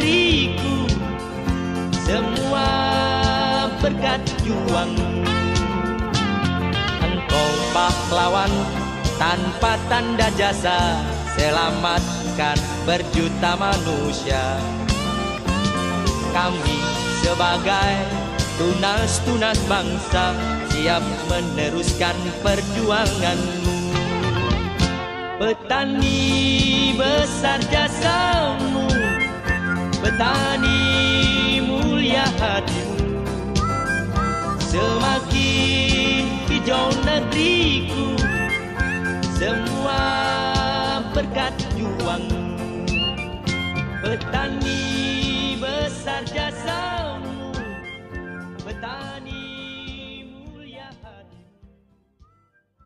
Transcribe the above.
negeriku. Semua berkat juang. Engkau pahlawan tanpa tanda jasa Selamatkan berjuta manusia. Kami sebagai tunas-tunas bangsa Siap meneruskan perjuanganmu Petani besar jasamu Petani mulia hatimu. Semakin hijau negeriku Semua berkat juang Petani besar jasamu